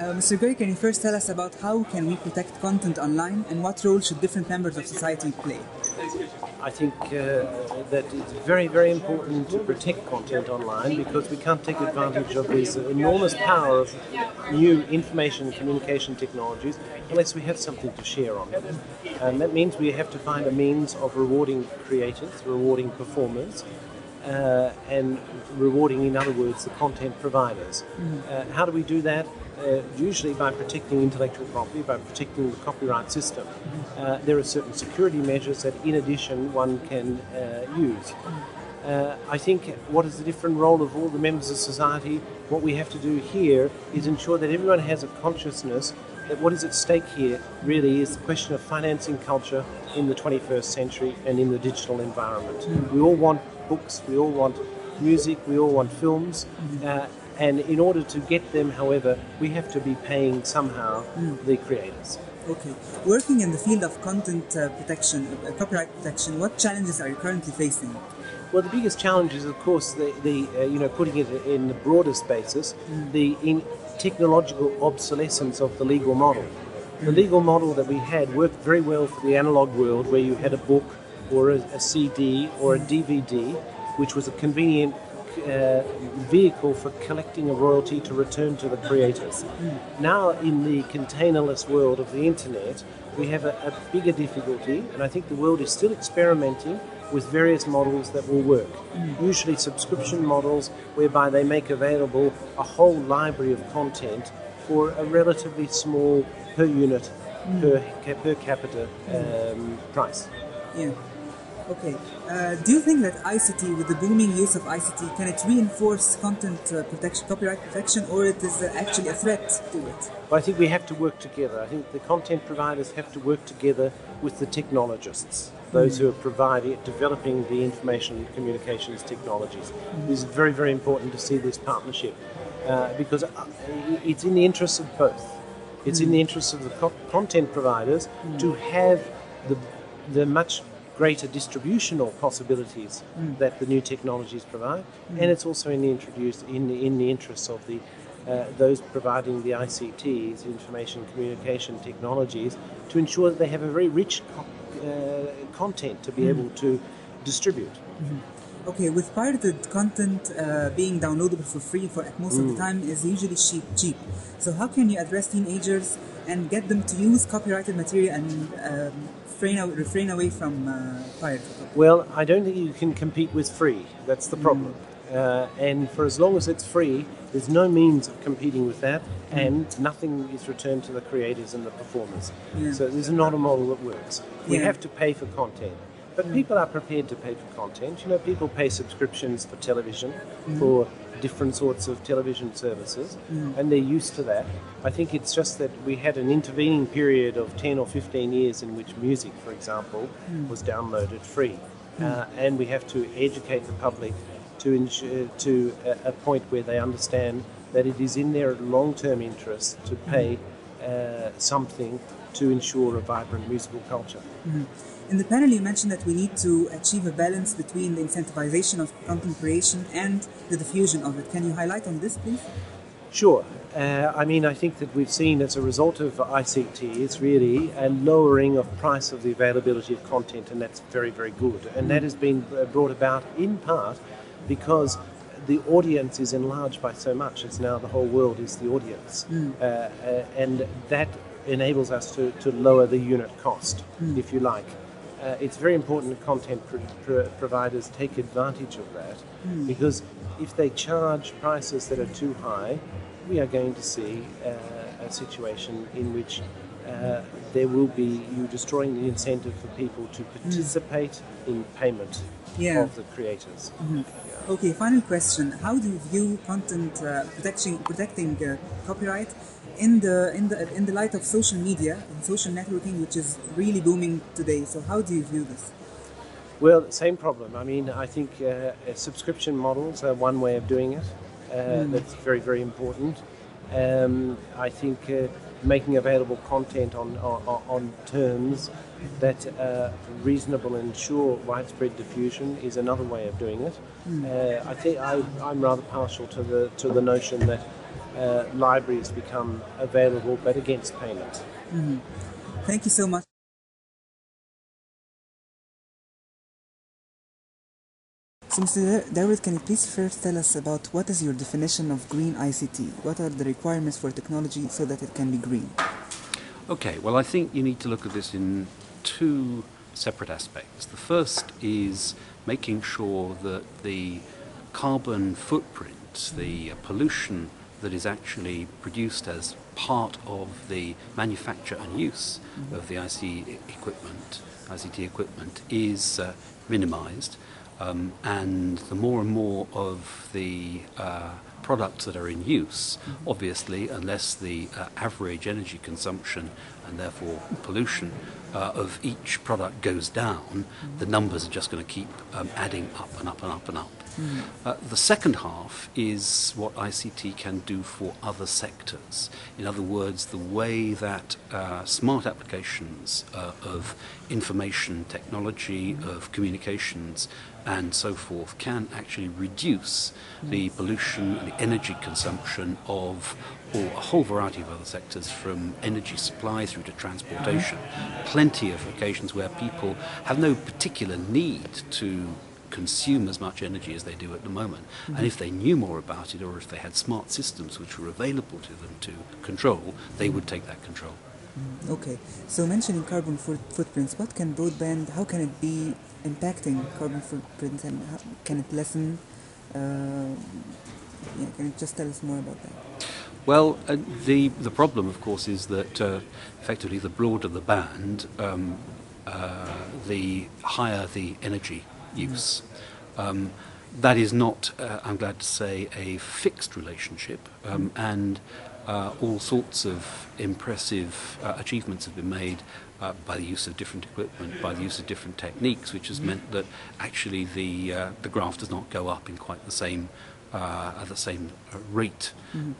Uh, Mr. Gurry, can you first tell us about how can we protect content online and what role should different members of society play? I think uh, that it's very, very important to protect content online because we can't take advantage of this enormous power of new information and communication technologies unless we have something to share on it. And that means we have to find a means of rewarding creators, rewarding performers, uh, and rewarding, in other words, the content providers. Uh, how do we do that? Uh, usually by protecting intellectual property, by protecting the copyright system. Uh, there are certain security measures that, in addition, one can uh, use. Uh, I think what is the different role of all the members of society? What we have to do here is ensure that everyone has a consciousness that what is at stake here really is the question of financing culture in the 21st century and in the digital environment. We all want books, we all want music, we all want films. Uh, and in order to get them, however, we have to be paying somehow the creators. Okay. Working in the field of content uh, protection, uh, copyright protection, what challenges are you currently facing? Well, the biggest challenge is, of course, the, the uh, you know putting it in the broadest basis, the in technological obsolescence of the legal model. The legal model that we had worked very well for the analog world, where you had a book or a, a CD or a DVD, which was a convenient uh, vehicle for collecting a royalty to return to the creators. Now, in the containerless world of the internet, we have a, a bigger difficulty, and I think the world is still experimenting with various models that will work. Usually, subscription models whereby they make available a whole library of content for a relatively small per unit, per, per capita um, price. Yeah. Okay. Uh, do you think that ICT, with the booming use of ICT, can it reinforce content uh, protection, copyright protection, or it is uh, actually a threat to it? But I think we have to work together. I think the content providers have to work together with the technologists, those who are providing, developing the information communications technologies. It is very, very important to see this partnership uh, because uh, it's in the interests of both. It's in the interests of the co- content providers to have the, the much greater distributional possibilities that the new technologies provide, and it's also in the introduced in the, in the interests of the uh, those providing the ICTs, information communication technologies, to ensure that they have a very rich co- uh, content to be able to distribute. Okay, with pirated content uh, being downloadable for free for most of the time is usually cheap. Cheap. So how can you address teenagers and get them to use copyrighted material and um, refrain, refrain away from uh, pirated? Well, I don't think you can compete with free. That's the problem. Uh, and for as long as it's free, there's no means of competing with that, and nothing is returned to the creators and the performers. Yeah. So there's not a model that works. We Yeah. have to pay for content. But people are prepared to pay for content. You know, people pay subscriptions for television, for different sorts of television services, mm. and they're used to that. I think it's just that we had an intervening period of 10 or 15 years in which music, for example, mm. was downloaded free. Mm. Uh, and we have to educate the public to, ensure, to a, a point where they understand that it is in their long-term interest to pay uh, something to ensure a vibrant musical culture. In the panel, you mentioned that we need to achieve a balance between the incentivization of content creation and the diffusion of it. Can you highlight on this, please? Sure. Uh, I mean, I think that we've seen as a result of ICT, it's really a lowering of price of the availability of content, and that's very, very good. And that has been uh, brought about in part because the audience is enlarged by so much. It's now the whole world is the audience, uh, uh, and that enables us to, to lower the unit cost, if you like. Uh, it's very important that content pro- pro- providers take advantage of that because if they charge prices that are too high, we are going to see uh, a situation in which uh, there will be you destroying the incentive for people to participate in payment Yeah. of the creators. Okay, final question. How do you view content uh, protection, protecting uh, copyright in the, in, the, in the light of social media and social networking, which is really booming today? So, how do you view this? Well, same problem. I mean, I think uh, uh, subscription models are one way of doing it. Uh, That's very, very important. Um, I think uh, making available content on, on, on terms that are reasonable and ensure widespread diffusion is another way of doing it. Uh, I think I, I'm rather partial to the to the notion that uh, libraries become available, but against payment. Thank you so much. So, Mr. Derwent, can you please first tell us about what is your definition of green ICT? What are the requirements for technology so that it can be green? Okay, well, I think you need to look at this in two separate aspects. The first is making sure that the carbon footprint, the pollution that is actually produced as part of the manufacture and use of the IC equipment, ICT equipment, is uh, minimized. Um, and the more and more of the uh, products that are in use, obviously, unless the uh, average energy consumption and therefore pollution uh, of each product goes down, the numbers are just going to keep um, adding up and up and up and up. Uh, the second half is what ICT can do for other sectors. In other words, the way that uh, smart applications uh, of information technology, of communications, and so forth can actually reduce the pollution and the energy consumption of or a whole variety of other sectors from energy supply through to transportation. Plenty of occasions where people have no particular need to consume as much energy as they do at the moment. And if they knew more about it or if they had smart systems which were available to them to control, they would take that control. Okay, so mentioning carbon foot- footprints, what can broadband, how can it be impacting carbon footprints and how, can it lessen? Uh, yeah, can you just tell us more about that? Well, uh, the the problem, of course, is that uh, effectively the broader the band, um, uh, the higher the energy use. Um, that is not, uh, I'm glad to say, a fixed relationship, um, and uh, all sorts of impressive uh, achievements have been made uh, by the use of different equipment, by the use of different techniques, which has meant that actually the uh, the graph does not go up in quite the same uh, at the same rate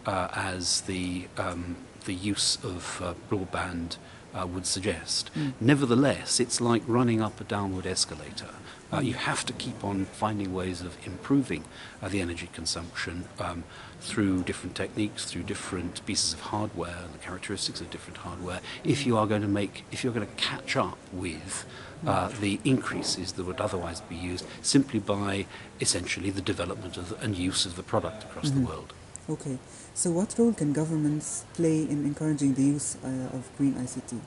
uh, as the um, the use of uh, broadband uh, would suggest. Nevertheless, it's like running up a downward escalator. Uh, you have to keep on finding ways of improving uh, the energy consumption um, through different techniques, through different pieces of hardware and the characteristics of different hardware. If you are going to make, if you're going to catch up with uh, the increases that would otherwise be used simply by essentially the development of the, and use of the product across the world. Okay, so what role can governments play in encouraging the use uh, of green ICT?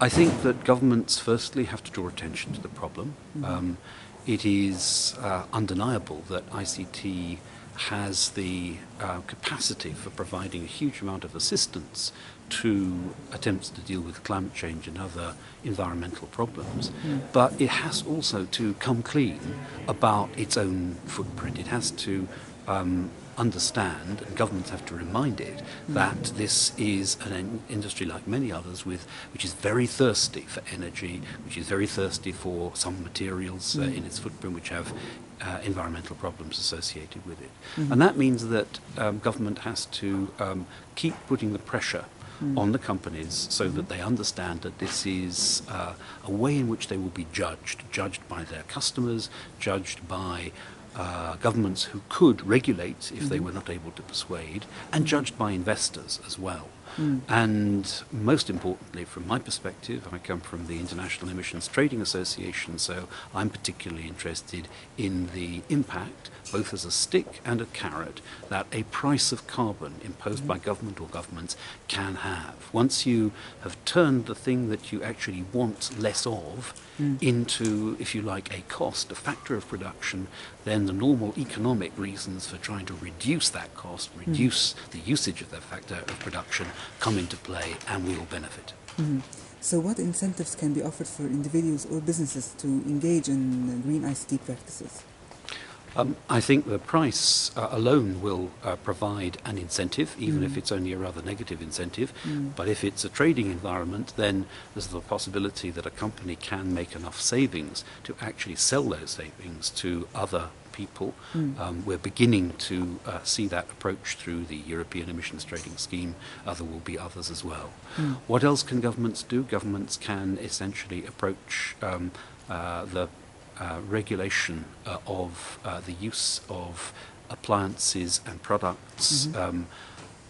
I think that governments firstly have to draw attention to the problem. Um, it is uh, undeniable that ICT has the uh, capacity for providing a huge amount of assistance to attempts to deal with climate change and other environmental problems. But it has also to come clean about its own footprint. It has to um, understand, and governments have to remind it, that this is an industry like many others, with which is very thirsty for energy, which is very thirsty for some materials uh, in its footprint, which have uh, environmental problems associated with it. And that means that um, government has to um, keep putting the pressure on the companies so that they understand that this is uh, a way in which they will be judged, judged by their customers, judged by uh, governments who could regulate if they were not able to persuade, and judged by investors as well. And most importantly, from my perspective, I come from the International Emissions Trading Association, so I'm particularly interested in the impact, both as a stick and a carrot, that a price of carbon imposed by government or governments can have. Once you have turned the thing that you actually want less of into, if you like, a cost, a factor of production, then the normal economic reasons for trying to reduce that cost, reduce the usage of that factor of production, come into play and we will benefit. So, what incentives can be offered for individuals or businesses to engage in green ICT practices? Um, I think the price uh, alone will uh, provide an incentive, even if it's only a rather negative incentive. But if it's a trading environment, then there's the possibility that a company can make enough savings to actually sell those savings to other people. Um, we're beginning to uh, see that approach through the European Emissions Trading Scheme. Uh, there will be others as well. What else can governments do? Governments can essentially approach um, uh, the uh, regulation uh, of uh, the use of appliances and products um,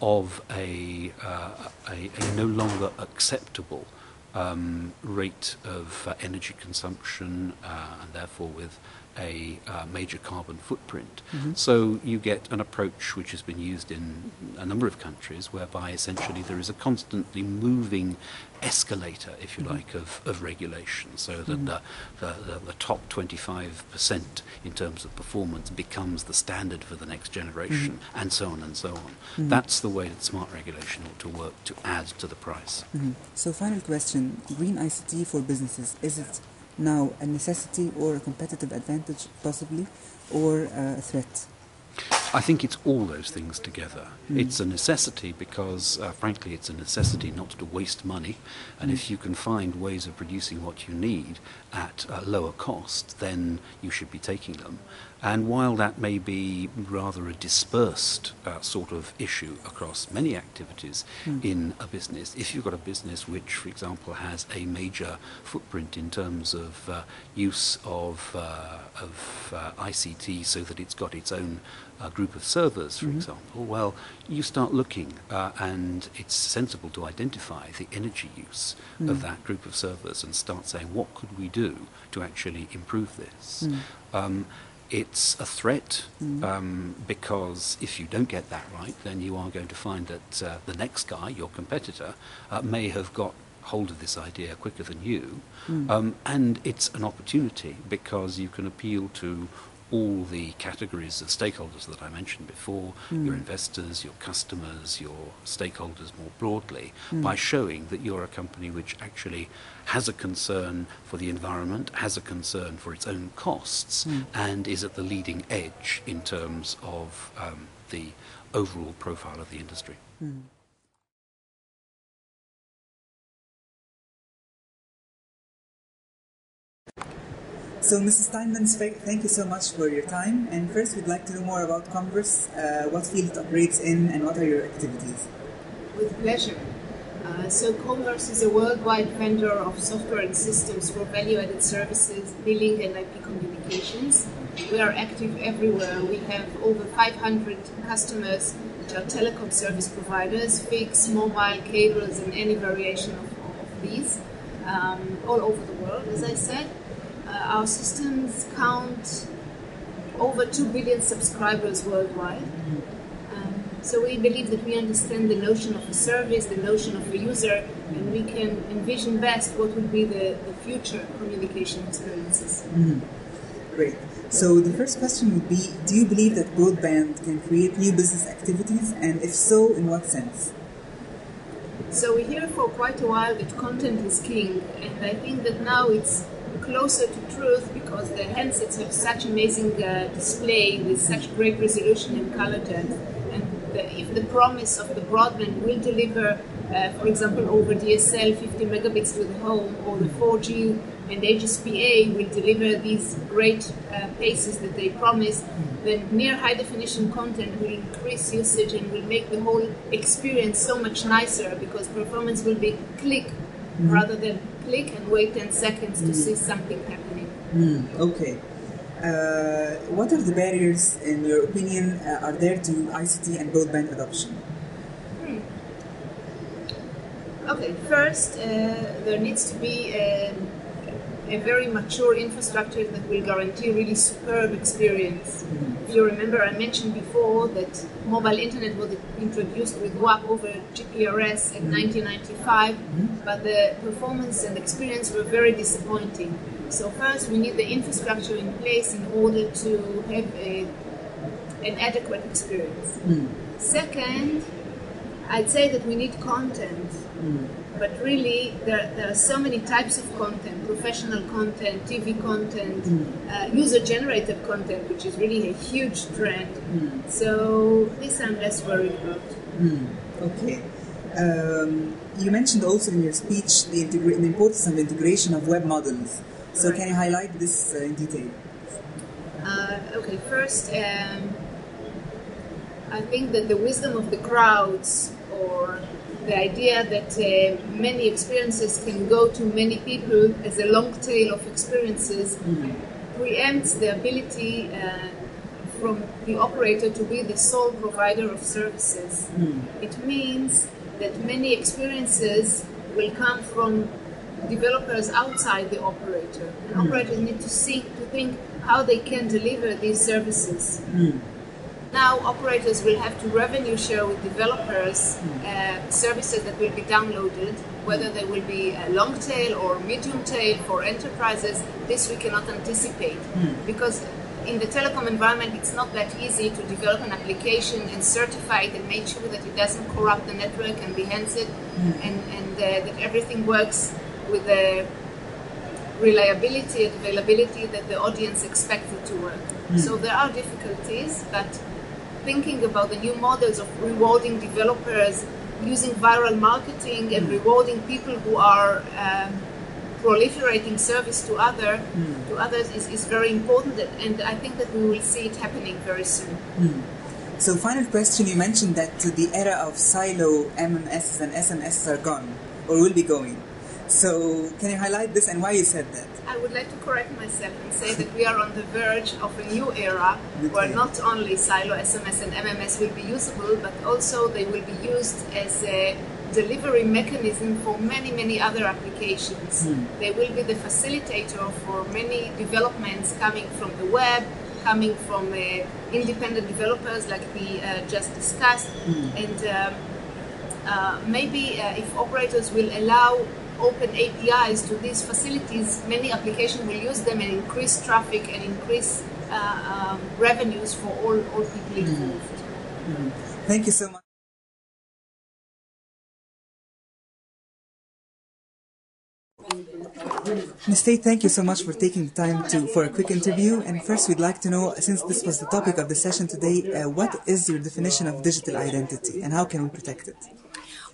of a, uh, a, a no longer acceptable um, rate of uh, energy consumption uh, and therefore with a uh, major carbon footprint. Mm-hmm. So you get an approach which has been used in a number of countries whereby essentially there is a constantly moving escalator, if you Mm-hmm. like, of, of regulation so that the, the, the, the top 25% in terms of performance becomes the standard for the next generation Mm-hmm. and so on and so on. That's the way that smart regulation ought to work to add to the price. Mhm. So, final question Green ICT for businesses, is it now a necessity or a competitive advantage, possibly, or a threat? I think it's all those things together. It's a necessity because, uh, frankly, it's a necessity not to waste money. And if you can find ways of producing what you need at a lower cost, then you should be taking them. And while that may be rather a dispersed uh, sort of issue across many activities in a business, if you've got a business which, for example, has a major footprint in terms of uh, use of, uh, of uh, ICT so that it's got its own uh, group of servers, for example, well, you start looking uh, and it's sensible to identify the energy use of that group of servers and start saying, what could we do to actually improve this? Um, it's a threat um, because if you don't get that right, then you are going to find that uh, the next guy, your competitor, uh, may have got hold of this idea quicker than you. Um, and it's an opportunity because you can appeal to all the categories of stakeholders that I mentioned before hmm. your investors, your customers, your stakeholders more broadly hmm. by showing that you're a company which actually has a concern for the environment, has a concern for its own costs, hmm. and is at the leading edge in terms of um, the overall profile of the industry. So, Mrs. Steinman, thank you so much for your time. And first, we'd like to know more about Comverse, uh, what field it operates in, and what are your activities. With pleasure. Uh, so Comverse is a worldwide vendor of software and systems for value-added services, billing and IP communications. We are active everywhere. We have over 500 customers which are telecom service providers, fixed, mobile, cables and any variation of, of these um, all over the world, as I said. Uh, our systems count over 2 billion subscribers worldwide. Um, so we believe that we understand the notion of a service, the notion of a user, and we can envision best what would be the, the future communication experiences. Great. So, the first question would be Do you believe that broadband can create new business activities? And if so, in what sense? So we hear for quite a while that content is king, and I think that now it's closer to truth because the handsets have such amazing uh, display with such great resolution and color depth. And the, if the promise of the broadband will deliver, uh, for example, over DSL 50 megabits to the home, or the 4G and HSPA will deliver these great uh, paces that they promise, then near high definition content will increase usage and will make the whole experience so much nicer because performance will be click rather than click and wait 10 seconds to see something happening. Hmm, okay. Uh, what are the barriers, in your opinion, uh, are there to ICT and broadband adoption? Okay, first, uh, there needs to be a, a very mature infrastructure that will guarantee really superb experience. If you remember, I mentioned before that mobile internet was introduced with WAP over GPRS in 1995, but the performance and experience were very disappointing. So first, we need the infrastructure in place in order to have a, an adequate experience. Hmm. Second, I'd say that we need content, hmm. But really there, there are so many types of content professional content, TV content, uh, user generated content, which is really a huge trend. So, this I'm less worried about. Okay. Um, you mentioned also in your speech the, integra- the importance of integration of web models. So, can you highlight this uh, in detail? Uh, okay, first, um, I think that the wisdom of the crowds or the idea that uh, many experiences can go to many people as a long tail of experiences preempts the ability uh, from the operator to be the sole provider of services. It means that many experiences will come from developers outside the operator. And operators need to see to think how they can deliver these services. Now operators will have to revenue share with developers uh, services that will be downloaded, whether they will be a long tail or medium tail for enterprises. This we cannot anticipate because in the telecom environment it's not that easy to develop an application and certify it and make sure that it doesn't corrupt the network and enhance it. And, and uh, that everything works with the reliability and availability that the audience expects it to work. So there are difficulties, but thinking about the new models of rewarding developers using viral marketing and hmm. rewarding people who are um, proliferating service to other hmm. to others is, is very important and I think that we will see it happening very soon. Hmm. So, final question: You mentioned that the era of silo MMS and SMS are gone, or will be going. So, can you highlight this and why you said that? I would like to correct myself and say that we are on the verge of a new era where not only silo SMS and MMS will be usable, but also they will be used as a delivery mechanism for many, many other applications. They will be the facilitator for many developments coming from the web, coming from uh, independent developers like we uh, just discussed, and um, uh, maybe uh, if operators will allow open APIs to these facilities, many applications will use them and increase traffic and increase uh, um, revenues for all, all people involved. Thank you so much. Ms. Tate, thank you so much for taking the time to for a quick interview. And first, we'd like to know, since this was the topic of the session today, uh, what is your definition of digital identity and how can we protect it?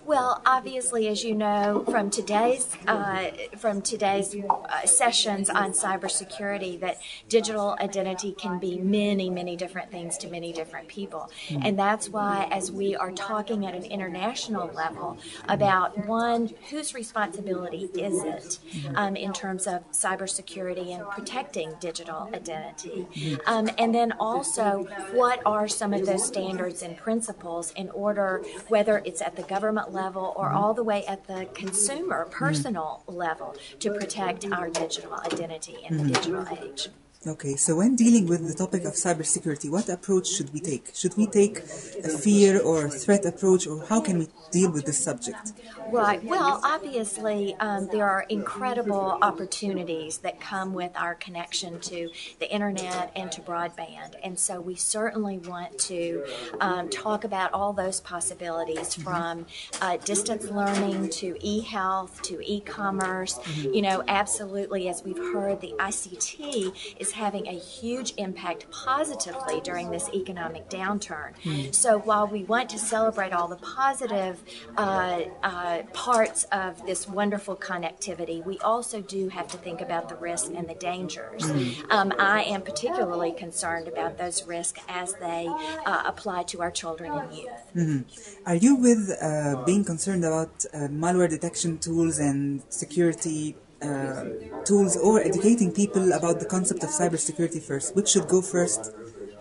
Well, obviously, as you know from today's uh, from today's uh, sessions on cybersecurity, that digital identity can be many, many different things to many different people, and that's why, as we are talking at an international level about one, whose responsibility is it um, in terms of cybersecurity and protecting digital identity, um, and then also what are some of those standards and principles in order, whether it's at the government level or mm-hmm. all the way at the consumer mm-hmm. personal level to protect our digital identity in the mm-hmm. digital age. Okay, so when dealing with the topic of cybersecurity, what approach should we take? Should we take a fear or threat approach, or how can we deal with this subject? Right. Well, obviously, um, there are incredible opportunities that come with our connection to the internet and to broadband. And so we certainly want to um, talk about all those possibilities from uh, distance learning to e health to e commerce. You know, absolutely, as we've heard, the ICT is having a huge impact positively during this economic downturn. So while we want to celebrate all the positive uh, uh, parts of this wonderful connectivity, we also do have to think about the risks and the dangers. Um, I am particularly concerned about those risks as they uh, apply to our children and youth. Are you with uh, being concerned about uh, malware detection tools and security uh, tools, or educating people about the concept of cybersecurity first? Which should go first?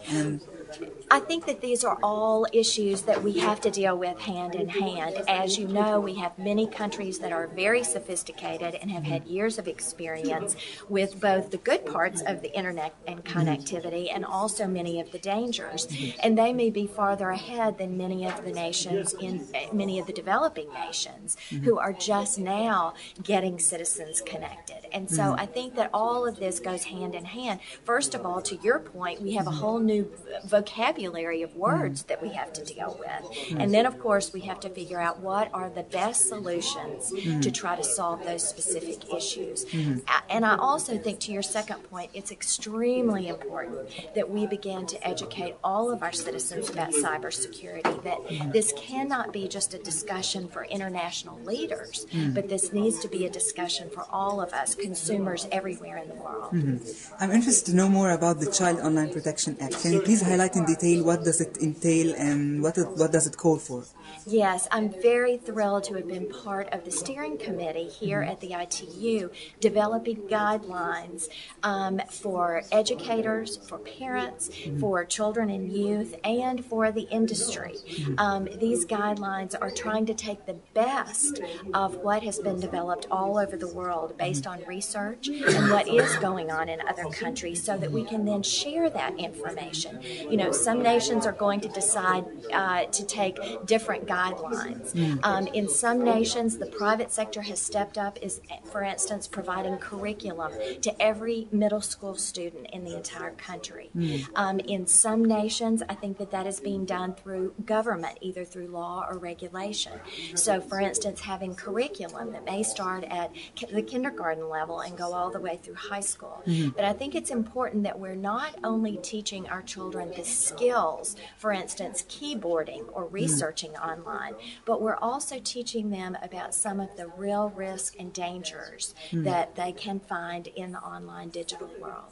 And I think that these are all issues that we have to deal with hand in hand. As you know, we have many countries that are very sophisticated and have had years of experience with both the good parts of the internet and connectivity and also many of the dangers. And they may be farther ahead than many of the nations in many of the developing nations who are just now getting citizens connected. And so I think that all of this goes hand in hand. First of all, to your point, we have a whole new vocabulary of words that we have to deal with. And then, of course, we have to figure out what are the best solutions to try to solve those specific issues. And I also think, to your second point, it's extremely important that we begin to educate all of our citizens about cybersecurity, that this cannot be just a discussion for international leaders, but this needs to be a discussion for all of us, consumers everywhere in the world. Mm-hmm. I'm interested to know more about the Child Online Protection Act. Can you please highlight in detail entail, what does it entail, and what, it, what does it call for? Yes, I'm very thrilled to have been part of the steering committee here at the ITU developing guidelines um, for educators, for parents, for children and youth, and for the industry. Um, these guidelines are trying to take the best of what has been developed all over the world based on research and what is going on in other countries so that we can then share that information. You know, some nations are going to decide uh, to take different guidelines. Um, in some nations, the private sector has stepped up, is, for instance, providing curriculum to every middle school student in the entire country. Um, in some nations, I think that that is being done through government, either through law or regulation. So, for instance, having curriculum that may start at the kindergarten level and go all the way through high school. But I think it's important that we're not only teaching our children the skills, for instance, keyboarding or researching online, but we're also teaching them about some of the real risks and dangers that they can find in the online digital world.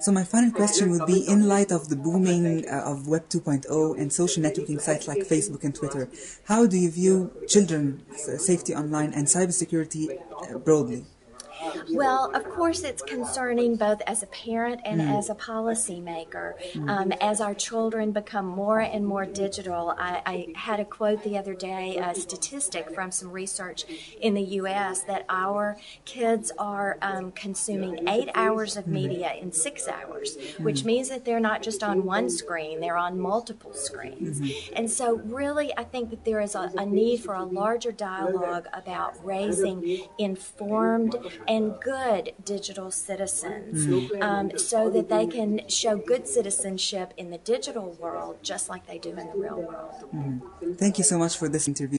So my final question would be, in light of the booming uh, of Web 2.0 and social networking sites like Facebook and Twitter, how do you view children's uh, safety online and cybersecurity uh, broadly? Well, of course, it's concerning both as a parent and mm. as a policymaker. Mm. Um, as our children become more and more digital, I, I had a quote the other day, a statistic from some research in the U.S. that our kids are um, consuming eight hours of mm. media in six hours, which means that they're not just on one screen, they're on multiple screens. Mm-hmm. And so, really, I think that there is a, a need for a larger dialogue about raising informed and good digital citizens um, so that they can show good citizenship in the digital world just like they do in the real world. Thank you so much for this interview.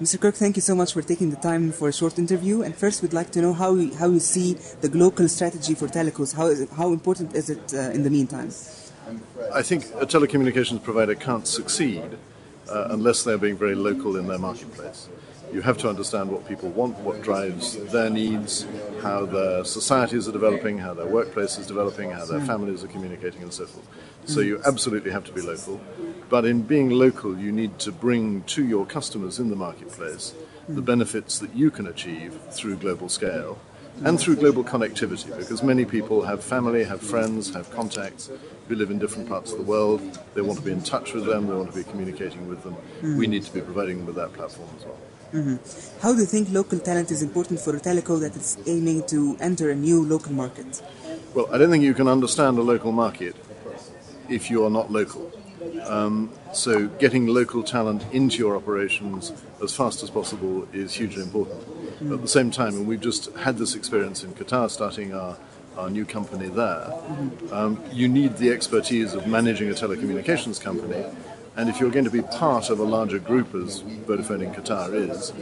Mr. Kirk, thank you so much for taking the time for a short interview. And first, we'd like to know how you, how you see the global strategy for telcos. How, is it, how important is it uh, in the meantime? I think a telecommunications provider can't succeed uh, unless they're being very local in their marketplace. You have to understand what people want, what drives their needs, how their societies are developing, how their workplace is developing, how their families are communicating, and so forth. So you absolutely have to be local. But in being local, you need to bring to your customers in the marketplace the benefits that you can achieve through global scale and through global connectivity because many people have family, have friends, have contacts who live in different parts of the world. They want to be in touch with them, they want to be communicating with them. We need to be providing them with that platform as well. How do you think local talent is important for a telco that is aiming to enter a new local market? Well, I don't think you can understand a local market if you are not local. Um, so, getting local talent into your operations as fast as possible is hugely important. At the same time, and we've just had this experience in Qatar, starting our, our new company there, um, you need the expertise of managing a telecommunications company. And if you're going to be part of a larger group, as Vodafone in Qatar is,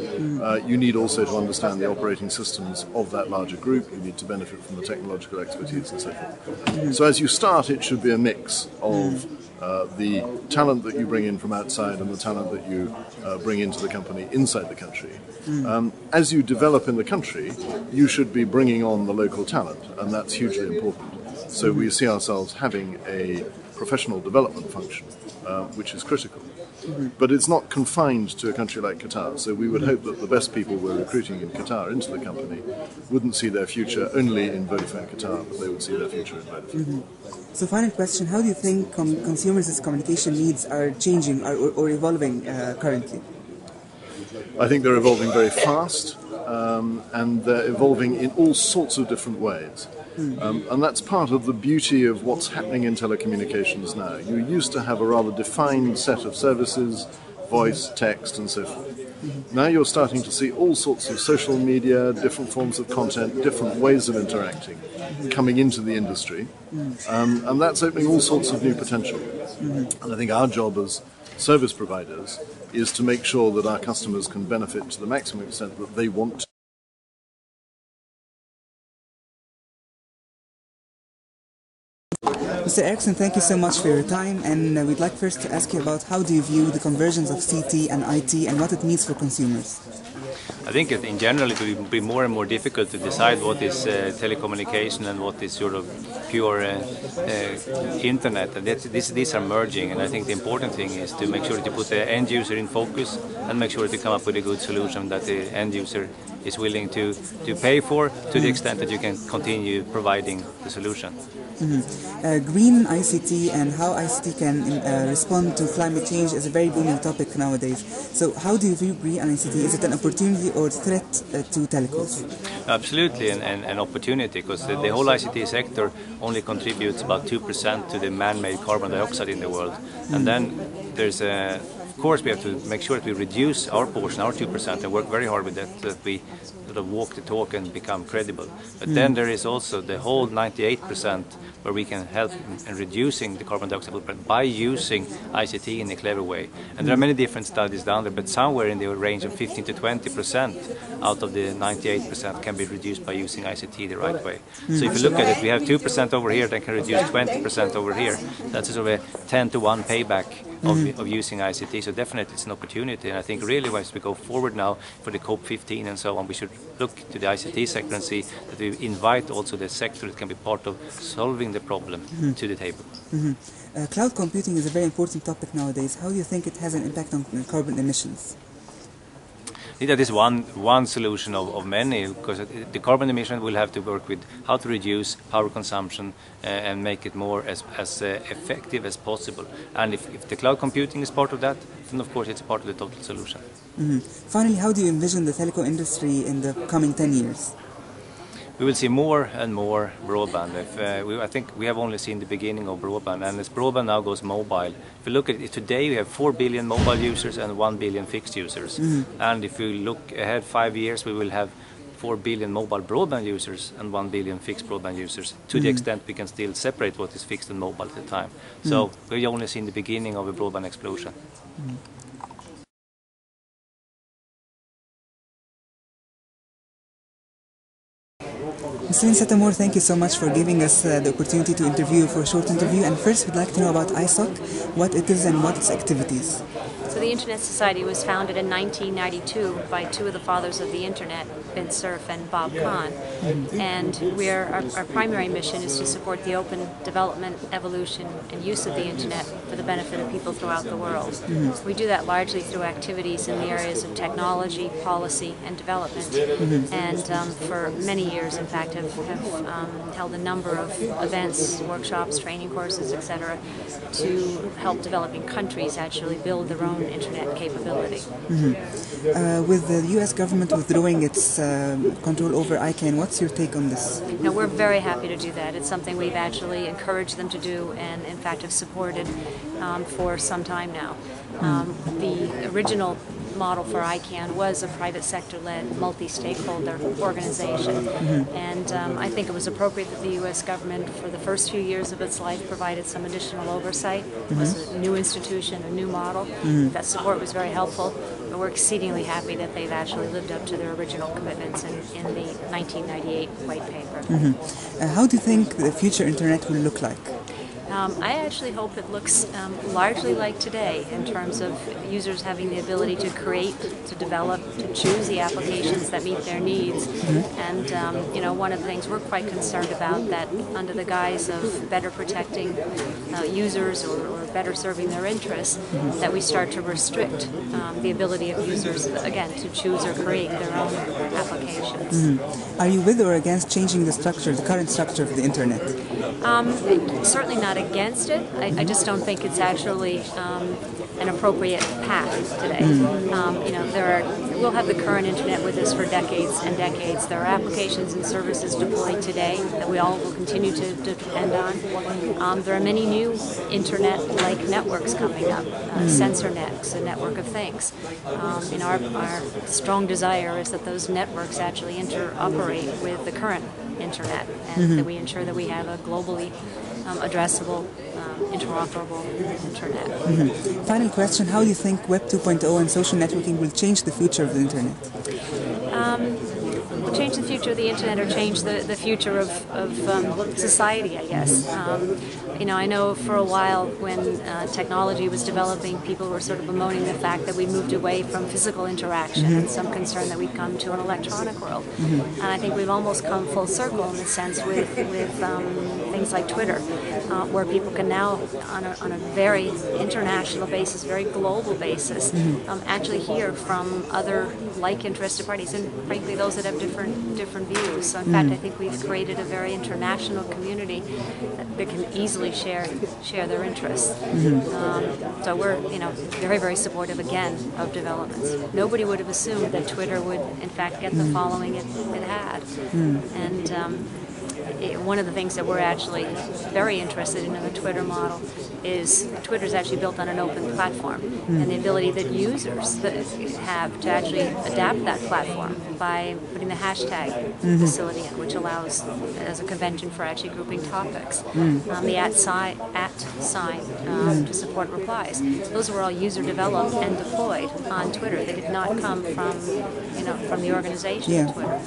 uh, you need also to understand the operating systems of that larger group. You need to benefit from the technological expertise and so forth. So as you start, it should be a mix of uh, the talent that you bring in from outside and the talent that you uh, bring into the company inside the country. Um, as you develop in the country, you should be bringing on the local talent, and that's hugely important. So we see ourselves having a professional development function, uh, which is critical. But it's not confined to a country like Qatar. So we would hope that the best people we're recruiting in Qatar into the company wouldn't see their future only in Vodafone Qatar, but they would see their future in Vodafone. So, final question: How do you think com- consumers' communication needs are changing or, or, or evolving uh, currently? I think they're evolving very fast, um, and they're evolving in all sorts of different ways. Um, and that's part of the beauty of what's happening in telecommunications now. You used to have a rather defined set of services, voice, text, and so forth. Now you're starting to see all sorts of social media, different forms of content, different ways of interacting coming into the industry. Um, and that's opening all sorts of new potential. And I think our job as service providers is to make sure that our customers can benefit to the maximum extent that they want Mr. Erickson, thank you so much for your time, and uh, we'd like first to ask you about how do you view the convergence of CT and IT and what it means for consumers? I think in general it will be more and more difficult to decide what is uh, telecommunication and what is sort of pure uh, uh, internet. And this, these are merging, and I think the important thing is to make sure that you put the end user in focus and make sure that you come up with a good solution that the end user is willing to, to pay for to the extent that you can continue providing the solution. Mm-hmm. Uh, green ICT and how ICT can uh, respond to climate change is a very booming topic nowadays. So, how do you view green ICT? Is it an opportunity or a threat uh, to telecoms? Absolutely, an, an, an opportunity because the, the, whole ICT sector only contributes about 2% to the man made carbon dioxide in the world. And then there's a course, we have to make sure that we reduce our portion, our 2%, and work very hard with that, that we sort of walk the talk and become credible. But mm. then there is also the whole 98% where we can help in reducing the carbon dioxide footprint by using ICT in a clever way. And there are many different studies down there, but somewhere in the range of 15 to 20% out of the 98% can be reduced by using ICT the right way. So if you look at it, we have 2% over here that can reduce 20% over here. That's sort of a 10 to 1 payback of, mm-hmm. of, using ICT. So definitely it's an opportunity. And I think really as we go forward now for the COP15 and so on, we should look to the ICT sector and see that we invite also the sector that can be part of solving the problem mm-hmm. to the table. Mm-hmm. Uh, cloud computing is a very important topic nowadays. How do you think it has an impact on carbon emissions? That is one one solution of, of many because the carbon emission will have to work with how to reduce power consumption uh, and make it more as, as uh, effective as possible. And if, if the cloud computing is part of that, then of course it's part of the total solution. Mm-hmm. Finally, how do you envision the telecom industry in the coming 10 years? We will see more and more broadband. If, uh, we, I think we have only seen the beginning of broadband, and as broadband now goes mobile, if you look at it today, we have 4 billion mobile users and 1 billion fixed users. Mm-hmm. And if you look ahead five years, we will have 4 billion mobile broadband users and 1 billion fixed broadband users, to mm-hmm. the extent we can still separate what is fixed and mobile at the time. Mm-hmm. So we've only seen the beginning of a broadband explosion. Mr. St. Amour, thank you so much for giving us uh, the opportunity to interview for a short interview. And first, we'd like to know about ISOC, what it is and what its activities. So the Internet Society was founded in 1992 by two of the fathers of the Internet, Vint Cerf and Bob Kahn. And we're, our, our, primary mission is to support the open development, evolution, and use of the Internet for the benefit of people throughout the world. Mm-hmm. We do that largely through activities in the areas of technology, policy, and development. Mm-hmm. And um, for many years, in fact, have, have um, held a number of events, workshops, training courses, etc., to help developing countries actually build their own internet capability. Mm-hmm. Uh, with the U.S. government withdrawing its uh, control over ICANN, what's your take on this? No, we're very happy to do that. It's something we've actually encouraged them to do, and in fact have supported um, for some time now. Um, the original model for ICANN was a private sector led, multi stakeholder organization. Mm-hmm. And um, I think it was appropriate that the U.S. government, for the first few years of its life, provided some additional oversight. Mm-hmm. It was mm-hmm. a new institution, a new model. Mm-hmm. That support was very helpful. But we're exceedingly happy that they've actually lived up to their original commitments in, in the 1998 white paper. Mm-hmm. Uh, how do you think the future internet will look like? Um, I actually hope it looks um, largely like today in terms of users having the ability to create, to develop, to choose the applications that meet their needs. Mm-hmm. And um, you know, one of the things we're quite concerned about that under the guise of better protecting uh, users or, or, better serving their interests, mm-hmm. that we start to restrict um, the ability of users again to choose or create their own applications. Mm-hmm. Are you with or against changing the structure, the current structure of the internet? Um, certainly not against it. I, I, just don't think it's actually um, an appropriate path today. Mm. Um, you know, there are we'll have the current internet with us for decades and decades. There are applications and services deployed today that we all will continue to, to depend on. Um, there are many new internet-like networks coming up, uh, mm. SensorNets, a network of things. Um, you know, our, our strong desire is that those networks actually interoperate with the current internet and mm-hmm. that we ensure that we have a globally um, addressable, um, interoperable internet. Mm-hmm. Final question How do you think Web 2.0 and social networking will change the future of the internet? Um, change the future of the internet or change the, the future of, of um, society, I guess. Um, you know, I know for a while when uh, technology was developing, people were sort of bemoaning the fact that we moved away from physical interaction and some concern that we'd come to an electronic world. And I think we've almost come full circle in a sense with, with um, things like Twitter, uh, where people can now, on a, on a very international basis, very global basis, um, actually hear from other like interested parties and frankly those that have different different views. So in fact, I think we've created a very international community that, that can easily share share their interests. Um, so we're you know very very supportive again of developments. Nobody would have assumed that Twitter would in fact get the following it, it had, and. Um, one of the things that we're actually very interested in in the Twitter model is Twitter is actually built on an open platform, and the ability that users have to actually adapt that platform by putting the hashtag facility in, which allows as a convention for actually grouping topics, um, the at sign, at sign um, to support replies. Those were all user developed and deployed on Twitter. They did not come from you know from the organization Yeah. Twitter.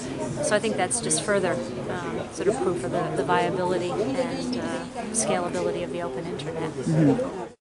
So I think that's just further um, sort of proof of the, the viability and uh, scalability of the open internet. 嗯